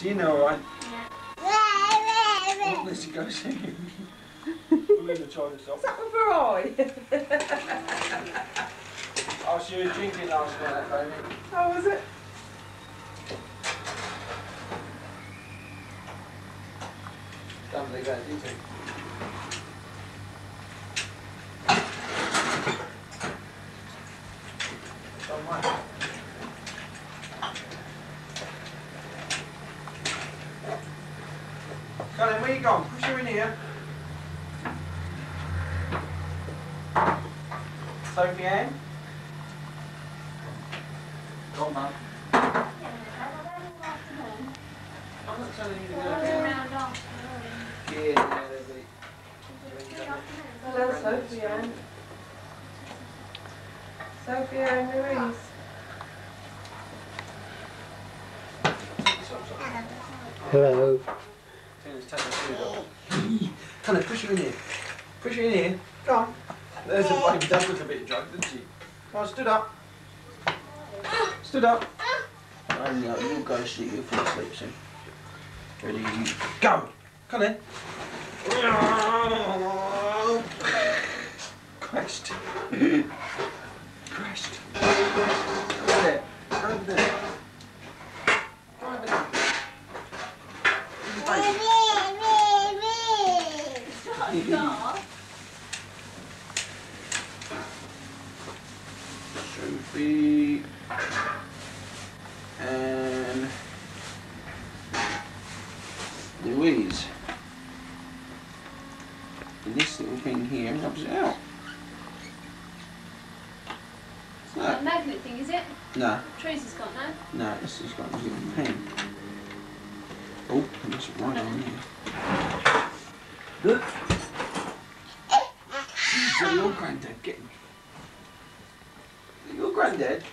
So you know, all right? Yeah. What does he go singing? We're going to try this off. Oh, she was drinking last night, baby. How was it? Don't believe that, did you? Don't mind. Colin, where? Push her in here. Sophie Ann? Go on, Mum. I'm not telling you to go. Yeah. Hello, Sophie Ann. Sophie Ann Louise. Hello. Her shoes off. Hannah, push her in here. Push her in here. Go on. There's a baby. Dad looked a bit drunk, didn't she? Come on, stood up. Stood up. And uh, you'll go sleep. You'll fall asleep soon. Ready? Go. Come in. Crashed. Crashed. Over there. Over there. Over there. Sophie and Louise. And this little thing here rubs it out. It's not A magnet thing, is it? No, Teresa's got no. no, this has got a little pen. Oh, that's right on here. Look. So your granddad getting. Your granddad.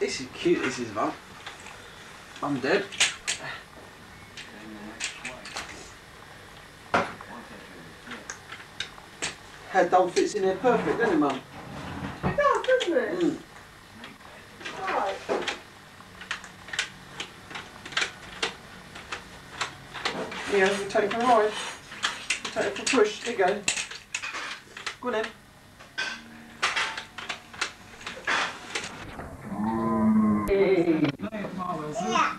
This is cute. This is mum. I'm dead. Head doll fits in there perfect, doesn't it, mum? It does, doesn't it? Mm. Right. Yeah, you take a ride. Take it for a push. There you go. Go on then.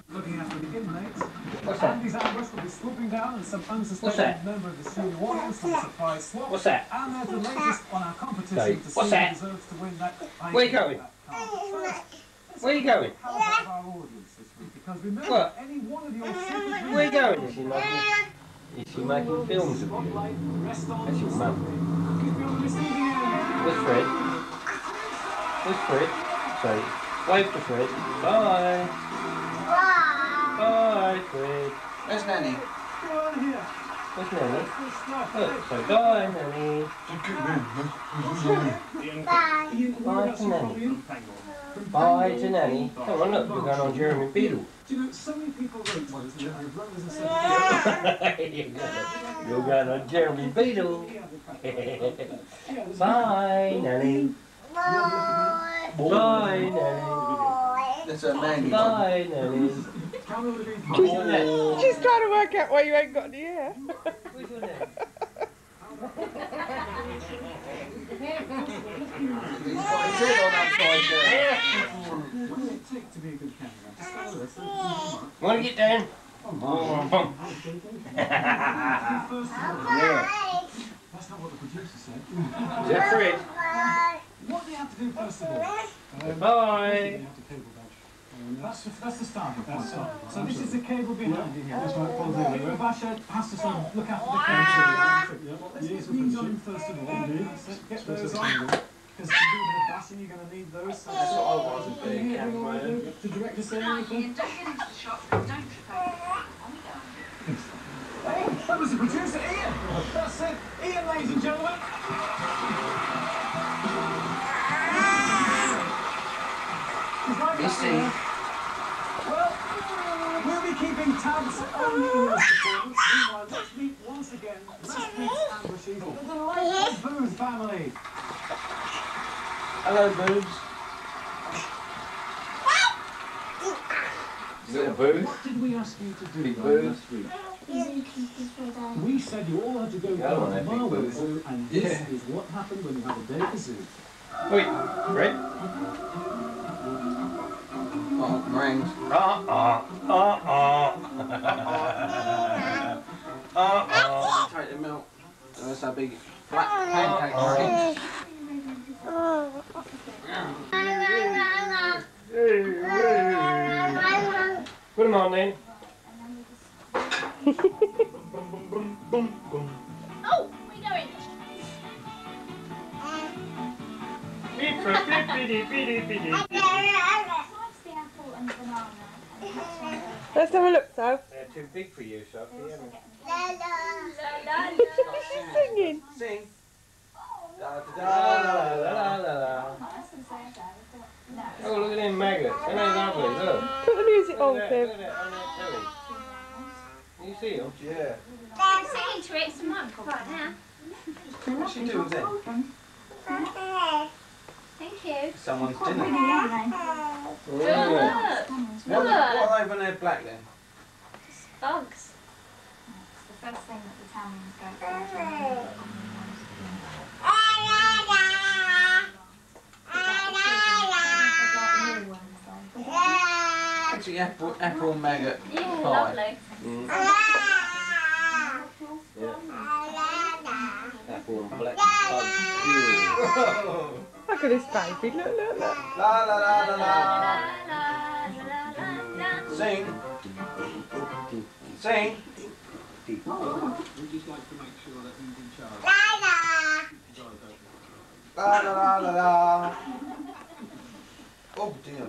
Looking after the inmates. What's that? Andy's ambush will be swooping down and some What's unsuspecting that? member of the student audience will surprise swap. What's that? And there's the latest on our competition Dave, to see what's who that? deserves to win that. Where you going? First, Where you going? how about our audience this week? Because remember, What? any one of your super Where you going? Is she making, is she making films of you? Spotlight, rest on That's your mum. Could be on the receiving end. Where's Fred? Where's Fred? Sorry. Wave to Fred. Bye. Bye, Fred. Where's Nanny? Go on here. Where's Nanny? Good. Look, so bye, Nanny. Ian, Bye to Nanny. Bye to Nanny. Come on, look, you're going on Jeremy Beadle. Do you know, so many people wrote to us and and brothers and sisters. you're, going, on Jeremy Beadle. Bye, Nanny. Bye, Nanny. There's a nanny. Bye, Nanny. Camera would have been Where's your nan? She's trying to work out why you ain't got any hair. Where's your nan? He's got his head on upside down. What does it take to be a good cameraman? Just follow this. Want to get down? Boom, boom. First of all, Yeah. that's not what the producer said. Is that What do you have to do first of all? Bye. You have to cable basher. That's the, that's the starting point. So this is the cable behind you here. That's right. Cable basher has to sort of look after the cable. Let's get these on first of all. That's it. Get those on. Because to do the bashing, you're going to need those. So That's what I wasn't Are you being here? What do you want to cameraman. do? The director say anything? That was the producer, Ian. That's it. Ian, ladies and gentlemen. He's right back Missy. there. Well, we'll be keeping tabs on Ian's performance. Meanwhile, let's meet once again last week's ambushes, the delightful Booth family. Hello, boobs. Little booth. What did we ask you to do Big last week? We said you all had to go Yeah, down want to that big Marlow booth. Zoo, and this Yeah. is what happened when you have a day at the zoo. Wait, Fred? Oh, meringues. Ah, ah, ah, ah. ah, ah. Take the milk. And that's a big black pancake. right? Good morning. Oh, we going? Beep, beep, beep, beep, beep, beep. What's the apple and banana? Let's have a look, so. They're too big for you, Sophie. aren't they? La la She's singing. Sing. Da, da, La, da, la, da, la, da. la, la. Oh, look at them maggots. Aren't they lovely? Look. Put the music on, Look Pip. look at that on that telly. Can you see them? Yeah. I'm singing to it some more right now. What's she doing then? Thank you. Someone's dinner. Oh, Look. What, Look. what are they when they're black then? Bugs. It's the first thing that the Tamils go for. Actually, apple, apple maggot. Yeah, Pie. lovely. Mm. Yeah. Apple and black bug. Look at this baby. Look, look, look. La la la la La, la. la, la, la, la, la. Sing. Sing. We'd just like to make sure that he's in charge. La la la la la. Oh dear.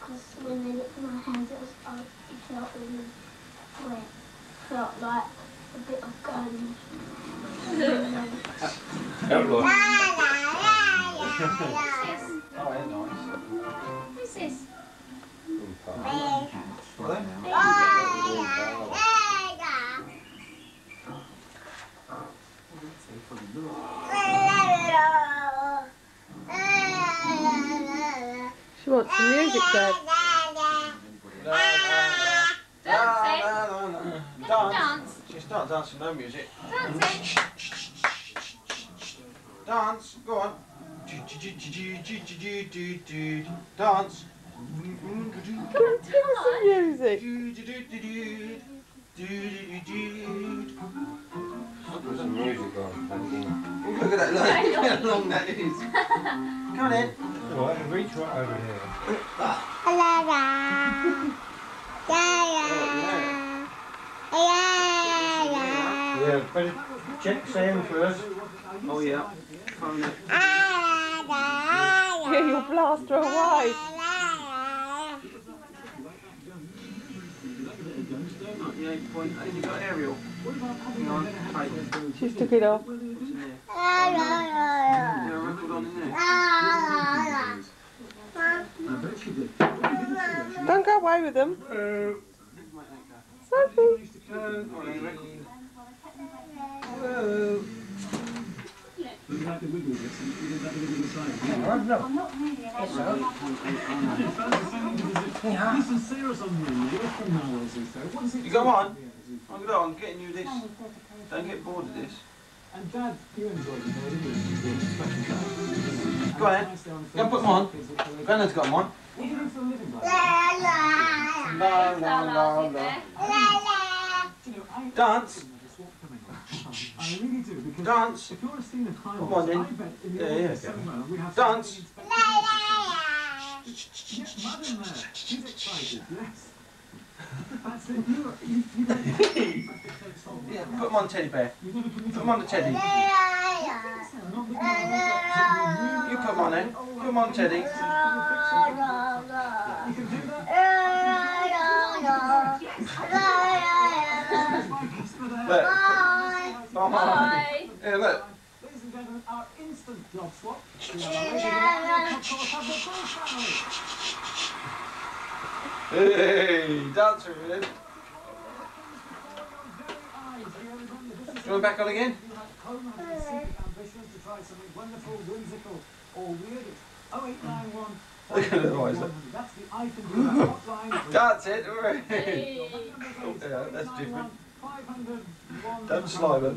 Because when they looked at my hands, it was oh, it felt really wet. Felt like a bit of gun. Oh, Lord. Oh, they're nice. Who's this? Are they? She wants some music, Dad. Dancing. Dance. dance? She start dancing, no music. Dancing. Dance, go on. Dance. Come on, give some music. Put some music on. Look at that, look how long that is. Come on in. Right, reach right over here. Yeah, better check Sam first. Oh yeah. Phone it. Yeah, you'll blast her away. You She's took it off. you Don't go away with them. Sophie. Go. Go on then, record. Whoa. You like the wiggle bits, did that wiggle inside. I'm not really an expert. This is Sarah's on here. You're from Zoo, so what is it? You go on. I'm good. I'm getting you this. Don't get bored of this. And Dad, you enjoyed it, didn't you? You did. Special time. Go ahead. Go and put them on. Brennan's got them on. What do you do for a living, Dad? La la la la. You know, I Dance. just want coming on. I really do, because Dance. if you're a scene of Come on, then. I bet in the Yeah, yeah, somewhere we have Dance. Yeah, Madam there. She's excited, yes. That's it. You, you, you Yeah, put them on teddy bear. You've never committed Put them on the teddy. You them on then. Put them on teddy. You can do that. Look. Bye. Bye. Yeah, look. Ladies and gentlemen, our instant job swap. We have a lady who actually comes from the Bull family. Hey, dance with him. Very eyes, here everybody. This is Do you want back on again? home and secret ambitious to try something wonderful, whimsical, or weird, it's 0891 Look at the eyes. That's the I can hotline. That's it, hooray! Hey. Oh, yeah, that's different. 500 Don't slide it.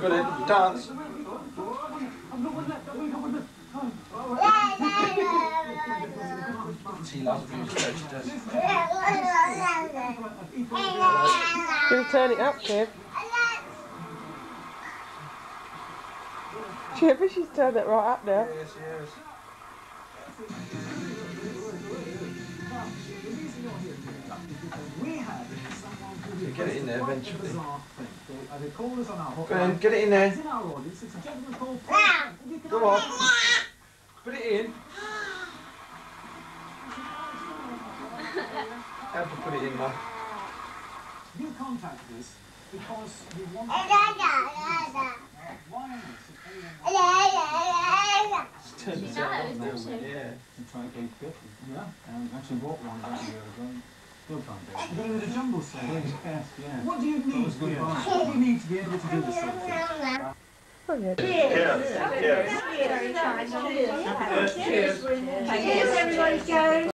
Got it, dance. Gonna turn it up, Kev. Trevor, she's turned it right up now. Yes, yes. Get it in there eventually. Bizarre thing. They- called us on our Go hotline. on, get it in there. It's in our audience. It's a gentleman called Paul. You Go on. Put it in. How to put it in, man? You contacted us because you want why on earth is anyone She knows, doesn't she? Yeah. and try and keep fit. Yeah. Um, actually bought one about a year ago. Still can't do it. You're going to the jumble sale. Yes, yeah. What do you need? was good yeah. advice. What do you need to be able to do this sort of thing? Oh, yeah. Cheers. Cheers. Cheers, everybody, go.